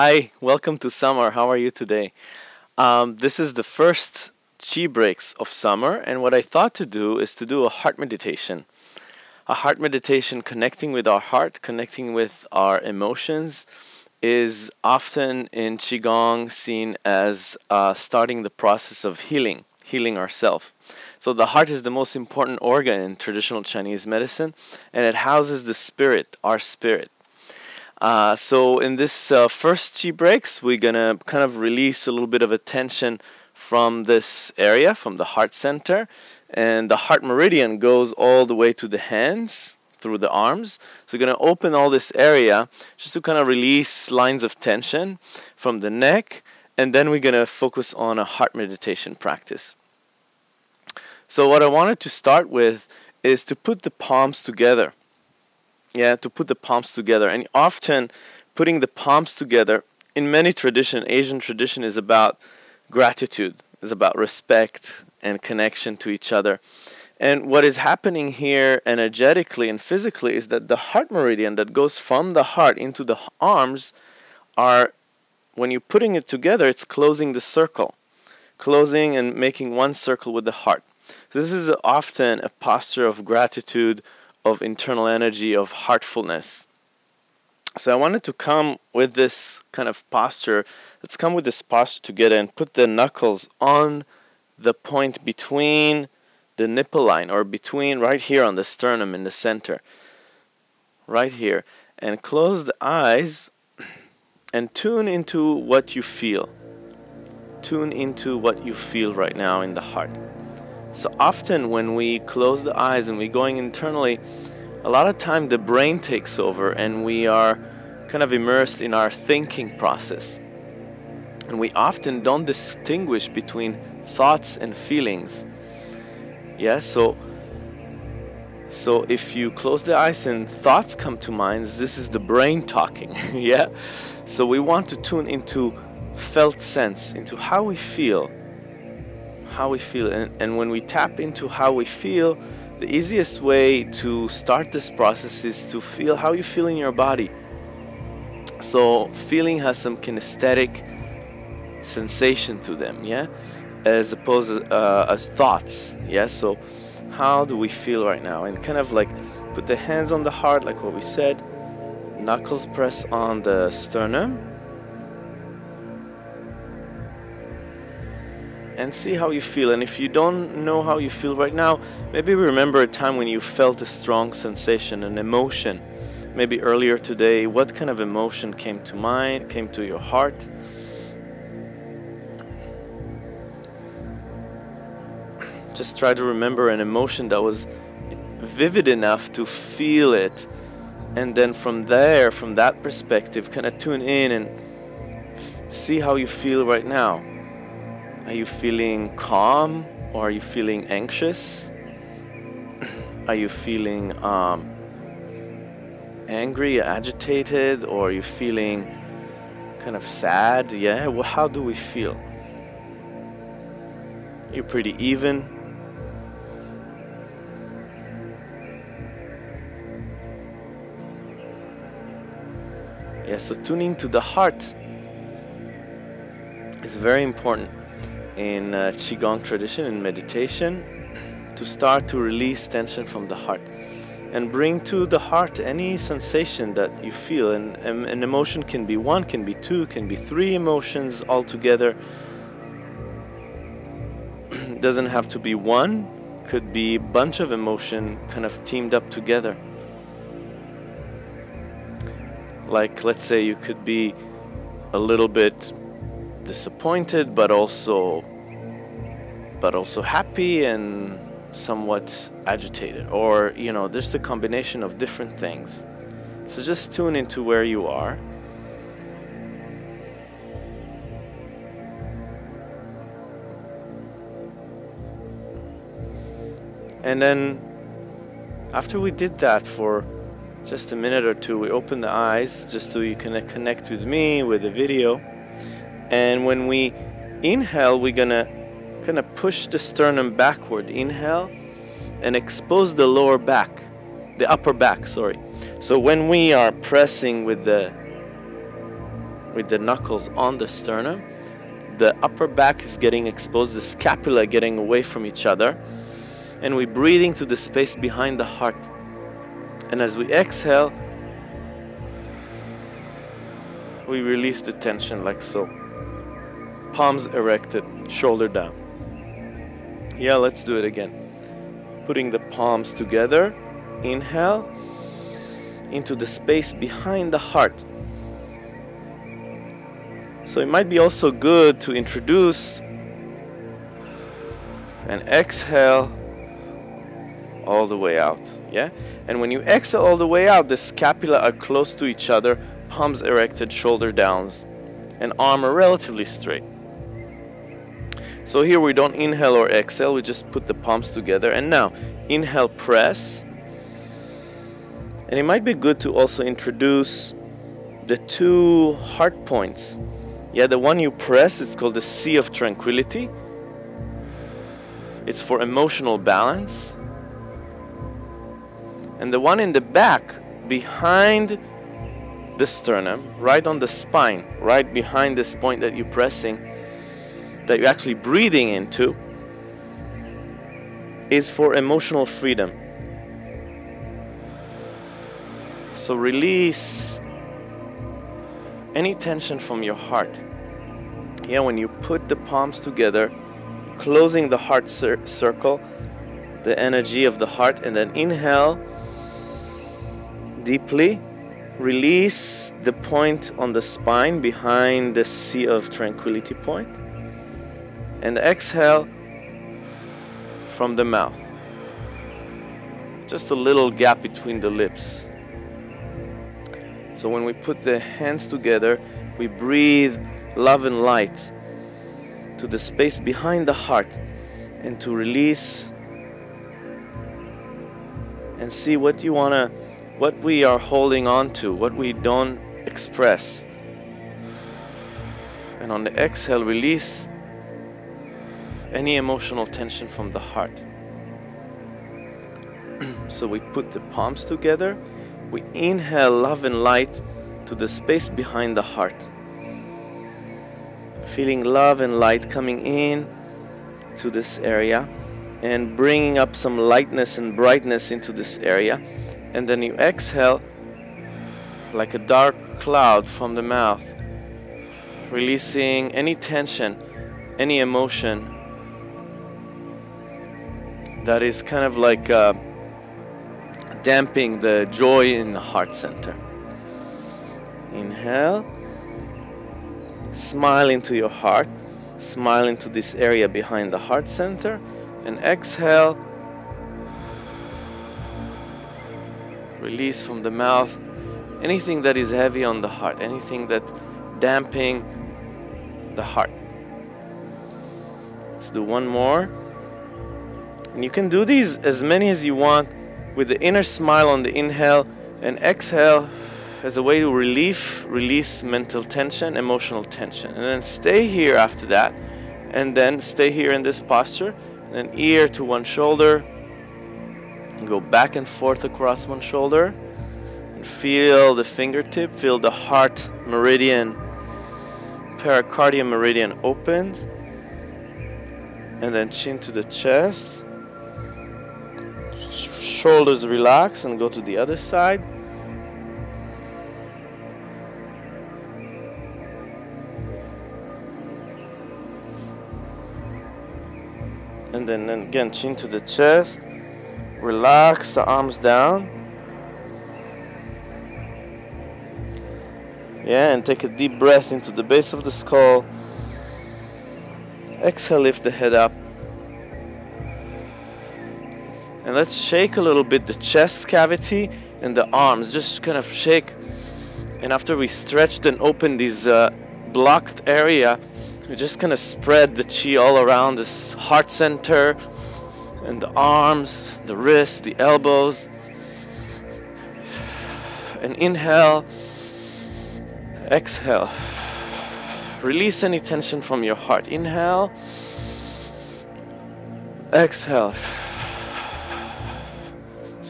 Hi, welcome to summer. How are you today? Um, this is the first Qi Breaks of summer, and what I thought to do is to do a heart meditation. A heart meditation connecting with our heart, connecting with our emotions, is often in Qigong seen as uh, starting the process of healing, healing ourselves. So the heart is the most important organ in traditional Chinese medicine, and it houses the spirit, our spirit. Uh, so in this uh, first Qi Breaks, we're gonna kind of release a little bit of attention from this area, from the heart center, and the heart meridian goes all the way to the hands through the arms. So we're gonna open all this area just to kind of release lines of tension from the neck, and then we're gonna focus on a heart meditation practice. So what I wanted to start with is to put the palms together yeah, to put the palms together. And often putting the palms together in many tradition, Asian tradition is about gratitude, is about respect and connection to each other. And what is happening here energetically and physically is that the heart meridian that goes from the heart into the arms are when you're putting it together, it's closing the circle, closing and making one circle with the heart. So this is often a posture of gratitude of internal energy, of heartfulness. So I wanted to come with this kind of posture. Let's come with this posture together and put the knuckles on the point between the nipple line or between right here on the sternum in the center. Right here. And close the eyes and tune into what you feel. Tune into what you feel right now in the heart. So often when we close the eyes and we're going internally, a lot of time the brain takes over and we are kind of immersed in our thinking process. And we often don't distinguish between thoughts and feelings. Yeah, so so if you close the eyes and thoughts come to mind, this is the brain talking. yeah? So we want to tune into felt sense, into how we feel how we feel. And, and when we tap into how we feel, the easiest way to start this process is to feel how you feel in your body. So feeling has some kinesthetic sensation to them, yeah, as opposed uh, as thoughts, yeah. So how do we feel right now? And kind of like put the hands on the heart, like what we said. Knuckles press on the sternum and see how you feel. And if you don't know how you feel right now, maybe remember a time when you felt a strong sensation, an emotion. Maybe earlier today, what kind of emotion came to mind, came to your heart? Just try to remember an emotion that was vivid enough to feel it. And then from there, from that perspective, kind of tune in and see how you feel right now. Are you feeling calm or are you feeling anxious? Are you feeling um, angry, agitated, or are you feeling kind of sad? Yeah, well, how do we feel? You're pretty even. Yeah, so tuning to the heart is very important in uh, Qigong tradition, in meditation, to start to release tension from the heart and bring to the heart any sensation that you feel. And, and an emotion can be one, can be two, can be three emotions all together. Doesn't have to be one, could be a bunch of emotion kind of teamed up together. Like, let's say you could be a little bit disappointed but also but also happy and somewhat agitated or you know just a combination of different things. So just tune into where you are. And then after we did that for just a minute or two we open the eyes just so you can connect with me with the video. And when we inhale, we're gonna kind of push the sternum backward. Inhale and expose the lower back, the upper back, sorry. So when we are pressing with the with the knuckles on the sternum. The upper back is getting exposed, the scapula getting away from each other. And we breathe into the space behind the heart. And as we exhale, we release the tension like so. Palms erected, shoulder down. Yeah, let's do it again. Putting the palms together. Inhale into the space behind the heart. So it might be also good to introduce and exhale all the way out. Yeah? And when you exhale all the way out, the scapula are close to each other, palms erected, shoulder downs, and arm are relatively straight. So here we don't inhale or exhale, we just put the palms together. And now, inhale, press. And it might be good to also introduce the two heart points. Yeah, the one you press, it's called the Sea of Tranquility. It's for emotional balance. And the one in the back, behind the sternum, right on the spine, right behind this point that you're pressing, that you're actually breathing into, is for emotional freedom. So release any tension from your heart. Yeah, when you put the palms together, closing the heart cir circle, the energy of the heart, and then inhale deeply. Release the point on the spine behind the sea of tranquility point. And exhale from the mouth. Just a little gap between the lips. So when we put the hands together, we breathe love and light to the space behind the heart and to release and see what you want to what we are holding on to, what we don't express. And on the exhale, release any emotional tension from the heart. so we put the palms together, we inhale love and light to the space behind the heart. Feeling love and light coming in to this area and bringing up some lightness and brightness into this area and then you exhale like a dark cloud from the mouth, releasing any tension, any emotion that is kind of like uh, damping the joy in the heart center. Inhale, smile into your heart, smile into this area behind the heart center, and exhale Release from the mouth anything that is heavy on the heart, anything that damping the heart. Let's do one more. And you can do these as many as you want with the inner smile on the inhale and exhale as a way to relieve, release mental tension, emotional tension. And then stay here after that. And then stay here in this posture. And then ear to one shoulder, And Go back and forth across one shoulder. And feel the fingertip, feel the heart meridian, pericardium meridian opens. And then chin to the chest. Shoulders relax and go to the other side. And then, again, chin to the chest. Relax the arms down. Yeah, and take a deep breath into the base of the skull. Exhale, lift the head up. And let's shake a little bit the chest cavity and the arms. Just kind of shake. And after we stretched and opened this uh, blocked area, we're just gonna spread the chi all around this heart center and the arms, the wrists, the elbows. And inhale, exhale. Release any tension from your heart. Inhale, exhale.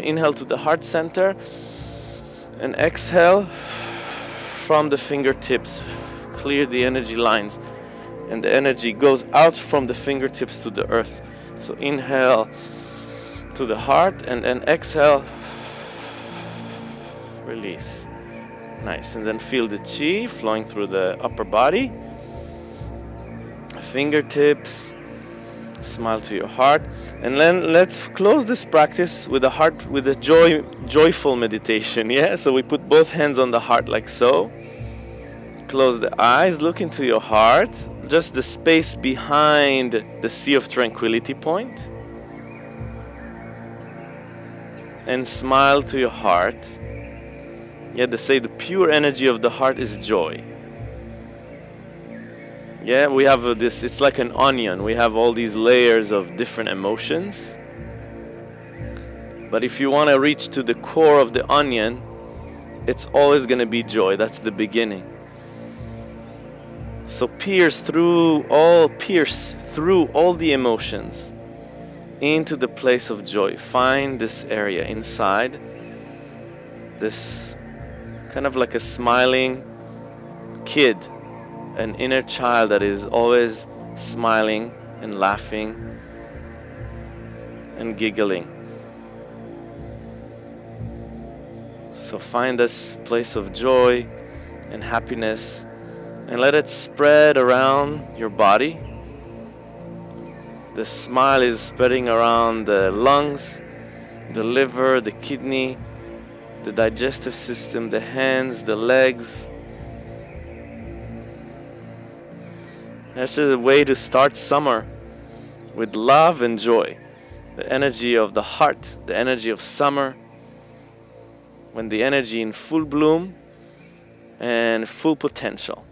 Inhale to the heart center and exhale from the fingertips. clear the energy lines. And the energy goes out from the fingertips to the earth. So inhale to the heart and then exhale. Release. Nice. And then feel the chi flowing through the upper body. Fingertips. Smile to your heart. And then let's close this practice with a heart with a joy joyful meditation. Yeah? So we put both hands on the heart like so. Close the eyes, look into your heart, just the space behind the sea of tranquility point. And smile to your heart. Yeah, they say the pure energy of the heart is joy. Yeah, we have uh, this, it's like an onion. We have all these layers of different emotions. But if you want to reach to the core of the onion, it's always going to be joy. That's the beginning. So pierce through all pierce through all the emotions into the place of joy. Find this area inside this kind of like a smiling kid an inner child that is always smiling and laughing and giggling. So find this place of joy and happiness and let it spread around your body. The smile is spreading around the lungs, the liver, the kidney, the digestive system, the hands, the legs, That's a way to start summer with love and joy. The energy of the heart, the energy of summer, when the energy in full bloom and full potential.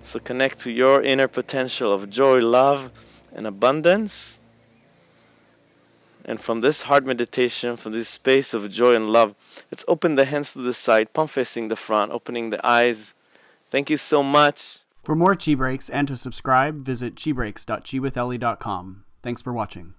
So connect to your inner potential of joy, love, and abundance. And from this heart meditation, from this space of joy and love, let's open the hands to the side, palm facing the front, opening the eyes. Thank you so much. For more Qi Breaks and to subscribe, visit qibreaks.qiwitheli.com. Thanks for watching.